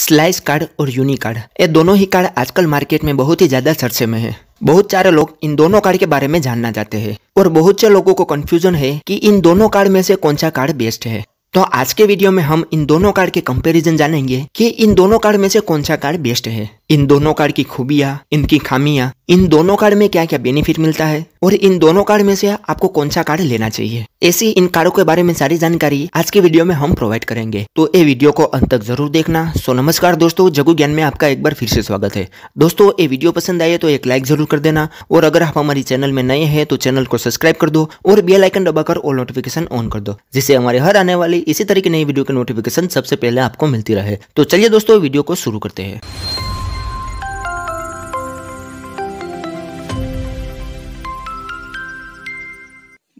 Slice card और Uni card ये दोनों ही कार्ड आजकल मार्केट में बहुत ही ज़्यादा चर्चे में है। बहुत सारे लोग इन दोनों कार्ड के बारे में जानना चाहते हैं और बहुत से लोगों को कंफ्यूजन है कि इन दोनों कार्ड में से कौन सा कार्ड बेस्ट है। तो आज के वीडियो में हम इन दोनों कार्ड के कंपैरिजन जानेंगे कि इन दोनों कार्ड में से कौन सा कार्ड बेस्ट है। इन दोनों कार्ड की खूबियाँ, इनकी खामियाँ, इन दोनों कार्ड में क्या क्या बेनिफिट मिलता है और इन दोनों कार्ड में से आपको कौन सा कार्ड लेना चाहिए? ऐसी इन कार्डों के बारे में सारी जानकारी आज के वीडियो में हम प्रोवाइड करेंगे। तो ये वीडियो को अंत तक ज़रूर देखना। सो नमस्कार दोस्तों, जगू ज्ञान में आपका एक बार फिर से स्वागत है। दोस्तों, ये वीडियो पसंद आए तो एक लाइक ज़रूर कर देना और अगर आप हमारी चैनल में नए हैं तो चैनल को सब्सक्राइब कर दो और बेल आइकन दबाकर ऑल नोटिफिकेशन ऑन कर दो, जिससे हमारे हर आने वाली इसी तरह की नई वीडियो की नोटिफिकेशन सबसे पहले आपको मिलती रहे। तो चलिए दोस्तों, वीडियो को शुरू करते हैं।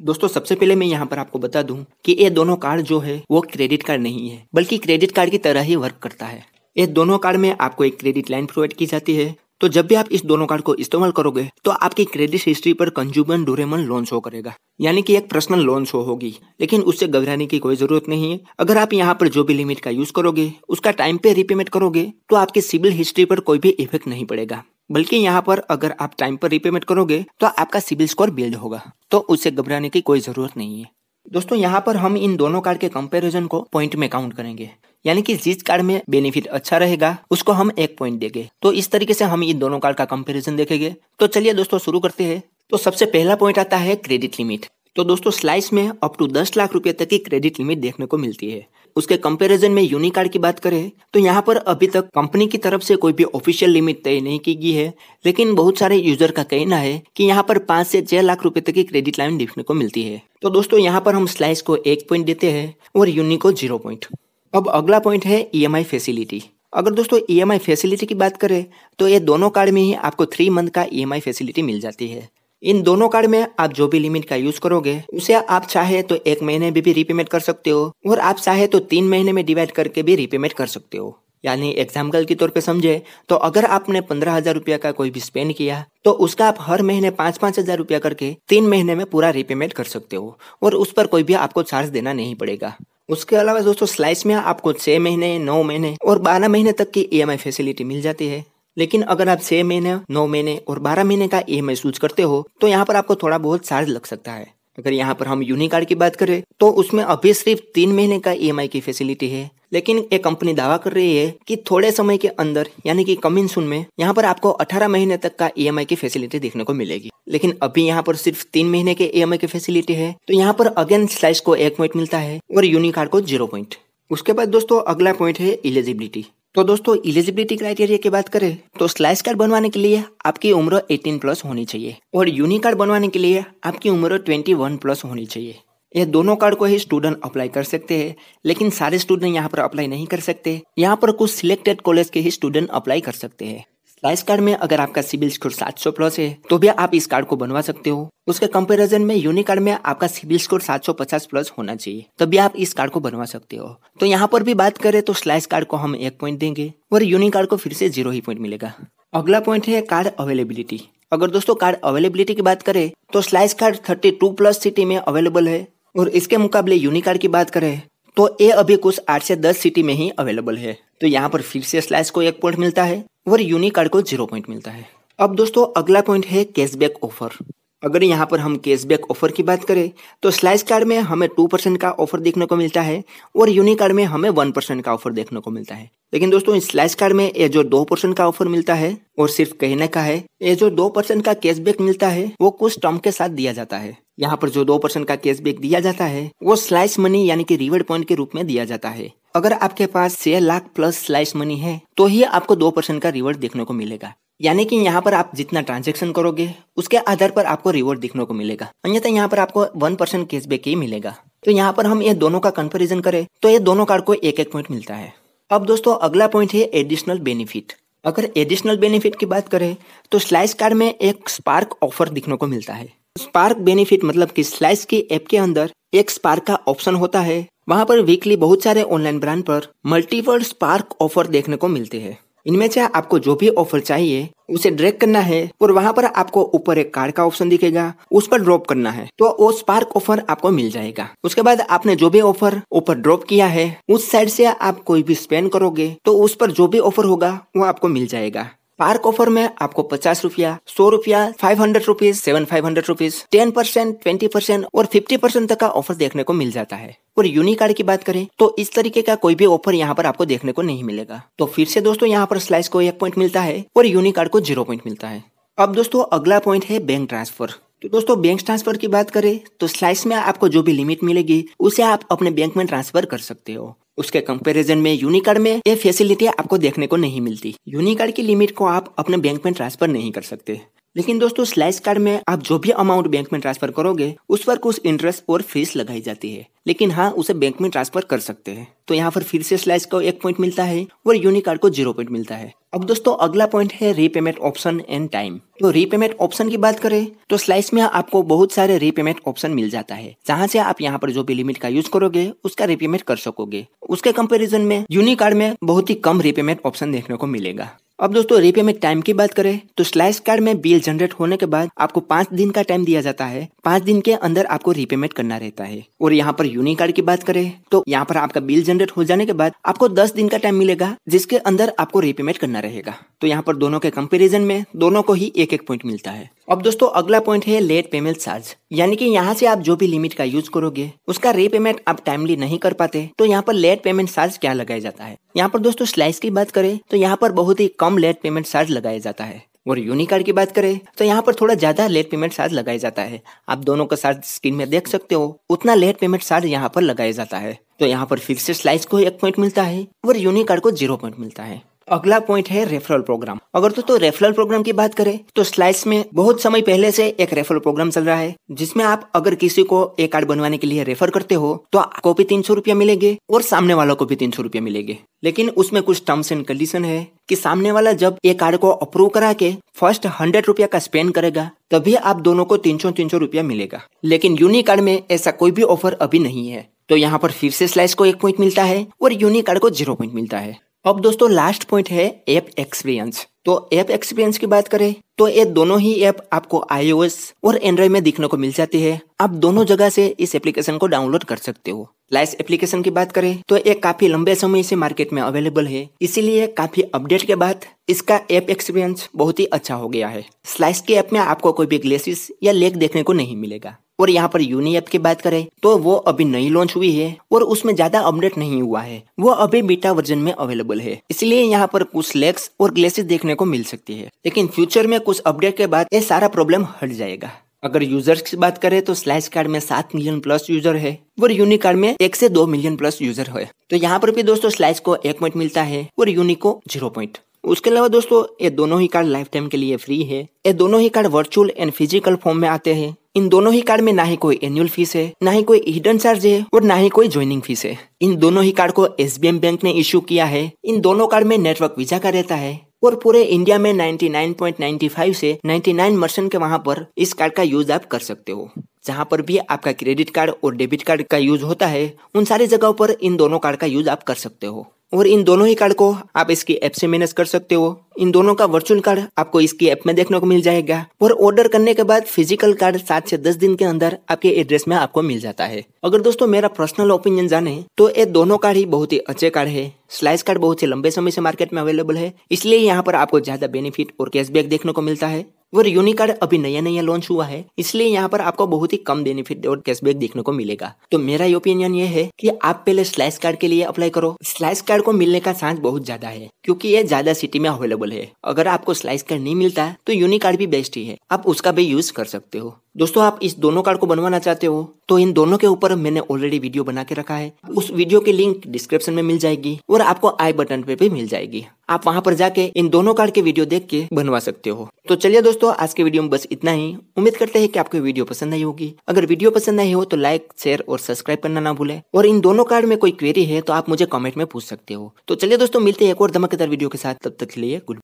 दोस्तों, सबसे पहले मैं यहाँ पर आपको बता दूँ कि ये दोनों कार्ड जो है, वो क्रेडिट कार्ड नहीं है, बल्कि क्रेडिट कार्ड की तरह ही वर्क करता है। ये दोनों कार्ड में आपको एक क्रेडिट लाइन प्रोवाइड की जाती है। तो जब भी आप इस दोनों कार्ड को इस्तेमाल करोगे तो आपकी क्रेडिट हिस्ट्री पर कंज्यूमर ड्यूरेबल लोन शो करेगा। यानी कि एक पर्सनल लोन शो होगी, लेकिन उससे घबराने की कोई ज़रूरत नहीं है। अगर आप यहाँ पर जो भी लिमिट का यूज़ करोगे, उसका टाइम पे रिपेमेंट करोगे तो आपकी सिविल हिस्ट्री पर कोई भी इफ़ेक्ट नहीं पड़ेगा। बल्कि यहाँ पर अगर आप टाइम पर रिपेमेंट करोगे तो आपका सिविल स्कोर बिल्ड होगा। तो उससे घबराने की कोई ज़रूरत नहीं है। दोस्तों, यहाँ पर हम इन दोनों कार्ड के कंपैरिजन को पॉइंट में काउंट करेंगे। यानी कि जिस कार्ड में बेनिफिट अच्छा रहेगा, उसको हम एक पॉइंट देंगे। तो इस तरीके से हम इन दोनों कार्ड का कंपैरिजन देखेंगे। तो चलिए दोस्तों, शुरू करते हैं। तो सबसे पहला पॉइंट आता है क्रेडिट लिमिट तो दोस्तों स्लाइस में अप टू दस लाख रुपए तक की क्रेडिट लिमिट देखने को मिलती है। उसके कंपैरिजन में यूनी कार्ड की बात करें तो यहाँ पर अभी तक कंपनी की तरफ़ से कोई भी ऑफिशियल लिमिट तय नहीं की गई है, लेकिन बहुत सारे यूज़र का कहना है कि यहाँ पर पाँच से छह लाख रुपए तक की क्रेडिट लाइन देखने को मिलती है। तो दोस्तों, यहाँ पर हम स्लाइस को एक पॉइंट देते हैं और यूनी को ज़ीरो पॉइंट अब अगला पॉइंट है ई फैसिलिटी अगर दोस्तों ई फैसिलिटी की बात करें तो ये दोनों कार्ड में ही आपको थ्री मंथ का ई फैसिलिटी मिल जाती है। इन दोनों कार्ड में आप जो भी लिमिट का यूज़ करोगे, उसे आप चाहे तो एक महीने में भी रिपेमेंट कर सकते हो और आप चाहे तो तीन महीने में डिवाइड करके भी रिपेमेंट कर सकते हो। यानी एग्ज़ाम्पल के तौर पे समझे तो अगर आपने पंद्रह हज़ार रुपया का कोई भी स्पेंड किया तो उसका आप हर महीने पाँच पाँच हज़ार रुपया करके तीन महीने में पूरा रिपेमेंट कर सकते हो और उस पर कोई भी आपको चार्ज देना नहीं पड़ेगा। उसके अलावा दोस्तों स्लाइस में आपको छह महीने, नौ महीने और बारह महीने तक की ई फैसिलिटी मिल जाती है। लेकिन अगर आप छह महीने, नौ महीने और बारह महीने का ई एम करते हो तो यहाँ पर आपको थोड़ा बहुत चार्ज लग सकता है। अगर यहाँ पर हम यूनी कार्ड की बात करें तो उसमें अभी सिर्फ़ तीन महीने का ईएमआई की फैसिलिटी है। लेकिन ये कंपनी दावा कर रही है कि थोड़े समय के अंदर, यानी कि कमिंग सुन में, यहाँ पर आपको 18 महीने तक का ईएमआई की फैसिलिटी देखने को मिलेगी। लेकिन अभी यहाँ पर सिर्फ़ तीन महीने के ईएमआई की फैसिलिटी है तो यहाँ पर अगेन स्लाइस को एक पॉइंट मिलता है और यूनी कार्ड को ज़ीरो पॉइंट उसके बाद दोस्तों, अगला पॉइंट है इलिजिबिलिटी तो दोस्तों इलिजिबिलिटी क्राइटेरिया की बात करें तो स्लाइस कार्ड बनवाने के लिए आपकी उम्र 18 प्लस होनी चाहिए और यूनिक कार्ड बनवाने के लिए आपकी उम्र 21 प्लस होनी चाहिए। यह दोनों कार्ड को ही स्टूडेंट अप्लाई कर सकते हैं, लेकिन सारे स्टूडेंट यहाँ पर अप्लाई नहीं कर सकते। यहाँ पर कुछ सिलेक्टेड कॉलेज के ही स्टूडेंट अप्लाई कर सकते हैं। स्लाइस कार्ड में अगर आपका सिविल स्कोर 700 प्लस है तो भी आप इस कार्ड को बनवा सकते हो। उसके कंपैरिजन में यूनिक कार्ड में आपका सिविल स्कोर 750 प्लस होना चाहिए, तभी आप इस कार्ड को बनवा सकते हो। तो यहाँ पर भी बात करें तो स्लाइस कार्ड को हम एक पॉइंट देंगे और यूनिक कार्ड को फिर से ज़ीरो ही पॉइंट मिलेगा। अगला पॉइंट है कार्ड अवेलेबिलिटी अगर दोस्तों कार्ड अवेलेबिलिटी की बात करें तो Slice card thirty plus city में अवेलेबल है और इसके मुकाबले यूनिक कार्ड की बात करें तो ये अभी कुछ आठ से दस सिटी में ही अवेलेबल है। तो यहाँ पर फिर से स्लाइस को एक पॉइंट मिलता है और यूनिक कार्ड को ज़ीरो पॉइंट मिलता है। अब दोस्तों, अगला पॉइंट है कैशबैक ऑफ़र अगर यहाँ पर हम कैशबैक ऑफ़र की बात करें तो स्लाइस कार्ड में हमें टू परसेंट का ऑफ़र देखने को मिलता है और यूनिक कार्ड में हमें वन परसेंट का ऑफ़र देखने को मिलता है। लेकिन दोस्तों, इस स्लाइस कार्ड में ये जो दो परसेंट का ऑफ़र मिलता है और सिर्फ़ कहने का है, ये जो दो परसेंट का कैशबैक मिलता है, वो कुछ टर्म के साथ दिया जाता है। यहाँ पर जो दो परसेंट का कैशबैक दिया जाता है, वो स्लाइस मनी यानी कि रिवर्ड पॉइंट के रूप में दिया जाता है। अगर आपके पास छह लाख प्लस स्लाइस मनी है तो ही आपको दो परसेंट का रिवॉर्ड देखने को मिलेगा। यानी कि यहाँ पर आप जितना ट्रांजेक्शन करोगे, उसके आधार पर आपको रिवॉर्ड देखने को मिलेगा। अन्यथा यहाँ पर आपको वन परसेंट कैशबैक ही मिलेगा। तो यहाँ पर हम ये दोनों का कंपेरिजन करें तो ये दोनों कार्ड को एक एक पॉइंट मिलता है। अब दोस्तों, अगला पॉइंट है एडिशनल बेनिफिट अगर एडिशनल बेनिफिट की बात करें तो स्लाइस कार्ड में एक स्पार्क ऑफ़र दिखने को मिलता है। स्पार्क बेनिफिट मतलब कि स्लाइस की ऐप के अंदर एक स्पार्क का ऑप्शन होता है वहाँ पर वीकली बहुत सारे ऑनलाइन ब्रांड पर मल्टीपल स्पार्क ऑफ़र देखने को मिलते हैं। इनमें से आपको जो भी ऑफ़र चाहिए, उसे ड्रैग करना है और वहाँ पर आपको ऊपर एक कार्ड का ऑप्शन दिखेगा, उस पर ड्रॉप करना है। तो वो स्पार्क ऑफ़र आपको मिल जाएगा। उसके बाद आपने जो भी ऑफ़र ऊपर ड्रॉप किया है, उस साइड से आप कोई भी स्पेंड करोगे तो उस पर जो भी ऑफ़र होगा, वो आपको मिल जाएगा। पार्क ऑफ़र में आपको पचास रुपया, सौ रूपया five hundred rupees seven five hundred rupees ten percent twenty percent और फिफ्टी परसेंट तक का ऑफ़र देखने को मिल जाता है। और यूनिक कार्ड की बात करें तो इस तरीके का कोई भी ऑफ़र यहाँ पर आपको देखने को नहीं मिलेगा। तो फिर से दोस्तों, यहाँ पर स्लाइस को एक पॉइंट मिलता है और यूनिक कार्ड को ज़ीरो पॉइंट मिलता है। अब दोस्तों, अगला पॉइंट है बैंक ट्रांसफ़र तो दोस्तों बैंक ट्रांसफ़र की बात करें तो स्लाइस में आपको जो भी लिमिट मिलेगी, उसे आप अपने बैंक में ट्रांसफ़र कर सकते हो। उसके कंपैरिजन में यूनिकार्ड में ये फैसिलिटी आपको देखने को नहीं मिलती। यूनिकार्ड की लिमिट को आप अपने बैंक में ट्रांसफ़र नहीं कर सकते। लेकिन दोस्तों स्लाइस कार्ड में आप जो भी अमाउंट बैंक में ट्रांसफ़र करोगे, उस पर कुछ इंटरेस्ट और फ़ीस लगाई जाती है। लेकिन हाँ उसे बैंक में ट्रांसफ़र कर सकते हैं। तो यहाँ पर फिर से स्लाइस को एक पॉइंट मिलता है और यूनिक कार्ड को ज़ीरो पॉइंट मिलता है। अब दोस्तों, अगला पॉइंट है रीपेमेंट ऑप्शन एंड टाइम तो रीपेमेंट ऑप्शन की बात करें तो स्लाइस में आपको बहुत सारे रीपेमेंट ऑप्शन मिल जाता है। जहाँ से आप यहाँ पर जो भी लिमिट का यूज़ करोगे, उसका रीपेमेंट कर सकोगे। उसके कंपेरिजन में यूनिक कार्ड में बहुत ही कम रीपेमेंट ऑप्शन देखने को मिलेगा। अब दोस्तों रीपेमेंट टाइम की बात करें तो स्लाइस कार्ड में बिल जनरेट होने के बाद आपको पाँच दिन का टाइम दिया जाता है। पाँच दिन के अंदर आपको रीपेमेंट करना रहता है। और यहाँ पर यूनिक कार्ड की बात करें तो यहाँ पर आपका बिल जनरेट हो जाने के बाद आपको दस दिन का टाइम मिलेगा, जिसके अंदर आपको रीपेमेंट करना रहेगा। तो यहाँ पर दोनों के कंपेरिजन में, दोनों को ही एक एक पॉइंट मिलता है। अब दोस्तों, अगला पॉइंट है लेट पेमेंट चार्ज यानी कि यहाँ से आप जो भी लिमिट का यूज़ करोगे, उसका रीपेमेंट आप टाइमली नहीं कर पाते तो यहाँ पर लेट पेमेंट चार्ज क्या लगाया जाता है? यहाँ पर दोस्तों स्लाइस की बात करें तो यहाँ पर बहुत ही कम लेट पेमेंट चार्ज लगाया जाता है। और यूनिकार्ड की बात करें तो यहाँ पर थोड़ा ज़्यादा लेट पेमेंट चार्ज लगाया जाता है। आप दोनों का चार्ज स्क्रीन में देख सकते हो, उतना लेट पेमेंट चार्ज यहाँ पर लगाया जाता है। तो यहाँ पर फिक्स स्लाइस को एक पॉइंट मिलता है और यूनिकार्ड को ज़ीरो पॉइंट मिलता है। अगला पॉइंट है रेफरल प्रोग्राम अगर तो, तो रेफरल प्रोग्राम की बात करें तो स्लाइस में बहुत समय पहले से एक रेफरल प्रोग्राम चल रहा है जिसमें आप अगर किसी को एक कार्ड बनवाने के लिए रेफर करते हो तो आपको भी तीन सौ रूपया मिलेंगे और सामने वालों को भी तीन सौ रूपया मिलेंगे। लेकिन उसमें कुछ टर्म्स एंड कंडीशन है कि सामने वाला जब एक कार्ड को अप्रूव करा के फ़र्स्ट हंड्रेड रुपया का स्पेंड करेगा तभी आप दोनों को तीन सौ तीन सौ रुपया मिलेगा। लेकिन यूनिक कार्ड में ऐसा कोई भी ऑफ़र अभी नहीं है। तो यहाँ पर फिर से स्लाइस को एक पॉइंट मिलता है और यूनिक कार्ड को ज़ीरो पॉइंट मिलता है। अब दोस्तों लास्ट पॉइंट है ऐप एक्सपीरियंस तो ऐप एक्सपीरियंस की बात करें तो ये दोनों ही ऐप आपको आईओएस और एंड्रॉइड में दिखने को मिल जाती है। आप दोनों जगह से इस एप्लीकेशन को डाउनलोड कर सकते हो। लाइस एप्लीकेशन की बात करें तो ये काफ़ी लंबे समय से मार्केट में अवेलेबल है। इसीलिए काफ़ी अपडेट के बाद इसका ऐप एक्सपीरियंस बहुत ही अच्छा हो गया है। स्लाइस के ऐप में आपको कोई भी ग्लेसिस या लेक देखने को नहीं मिलेगा। और यहाँ पर यूनी ऐप की बात करें तो वो अभी नई लॉन्च हुई है और उसमें ज़्यादा अपडेट नहीं हुआ है। वो अभी बीटा वर्जन में अवेलेबल है। इसलिए यहाँ पर कुछ लेक्स और ग्लेसेस देखने को मिल सकती है। लेकिन फ्यूचर में कुछ अपडेट के बाद ये सारा प्रॉब्लम हट जाएगा। अगर यूज़र्स की बात करें तो स्लैश कार्ड में सात मिलियन प्लस यूज़र है और यूनिक कार्ड में एक से दो मिलियन प्लस यूज़र है। तो यहाँ पर भी दोस्तों स्लैश को एक पॉइंट मिलता है और यूनिक को ज़ीरो पॉइंट उसके अलावा दोस्तों, ये दोनों ही कार्ड लाइफ टाइम के लिए फ्री है। ये दोनों ही card virtual and physical form में आते हैं। इन दोनों ही कार्ड में ना ही कोई एनुअल फ़ीस है, ना ही कोई हिडन चार्ज है और ना ही कोई ज्वाइनिंग फ़ीस है। इन दोनों ही कार्ड को एसबीएम बैंक ने इश्यू किया है। इन दोनों कार्ड में नेटवर्क वीज़ा का रहता है और पूरे इंडिया में 99.95 से 99 परसेंट के वहाँ पर इस कार्ड का यूज़ आप कर सकते हो। जहाँ पर भी आपका क्रेडिट कार्ड और डेबिट कार्ड का यूज़ होता है, उन सारी जगहों पर इन दोनों कार्ड का यूज़ आप कर सकते हो। और इन दोनों ही कार्ड को आप इसकी ऐप से मैनेज कर सकते हो। इन दोनों का वर्चुअल कार्ड आपको इसकी ऐप में देखने को मिल जाएगा और ऑर्डर करने के बाद फ़िज़िकल कार्ड सात से दस दिन के अंदर आपके एड्रेस में आपको मिल जाता है। अगर दोस्तों मेरा पर्सनल ओपिनियन जाने तो ये दोनों कार्ड ही बहुत ही अच्छे कार्ड है। स्लाइस कार्ड बहुत ही लंबे समय से मार्केट में अवेलेबल है, इसलिए यहाँ पर आपको ज़्यादा बेनिफिट और कैशबैक देखने को मिलता है। और यूनिकार्ड अभी नया नया लॉन्च हुआ है, इसलिए यहाँ पर आपको बहुत ही कम बेनिफिट और कैशबैक देखने को मिलेगा। तो मेरा ओपिनियन ये है कि आप पहले स्लाइस कार्ड के लिए अप्लाई करो। स्लाइस कार्ड को मिलने का चांस बहुत ज़्यादा है, क्योंकि ये ज़्यादा सिटी में अवेलेबल है। अगर आपको स्लाइस कार्ड नहीं मिलता तो यूनिकार्ड भी बेस्ट ही है। आप उसका भी यूज़ कर सकते हो। दोस्तों, आप इस दोनों कार्ड को बनवाना चाहते हो तो इन दोनों के ऊपर मैंने ऑलरेडी वीडियो बना के रखा है। उस वीडियो की लिंक डिस्क्रिप्शन में मिल जाएगी और आपको आई बटन पे भी मिल जाएगी। आप वहाँ पर जाके इन दोनों कार्ड के वीडियो देख के बनवा सकते हो। तो चलिए दोस्तों, आज के वीडियो में बस इतना ही। उम्मीद करते हैं कि आपको वीडियो पसंद आई होगी। अगर वीडियो पसंद आई हो तो लाइक शेयर और सब्सक्राइब करना ना भूले। और इन दोनों कार्ड में कोई क्वेरी है तो आप मुझे कमेंट में पूछ सकते हो। तो चलिए दोस्तों, मिलते हैं एक और धमाकेदार वीडियो के साथ। तब तक के लिए गुड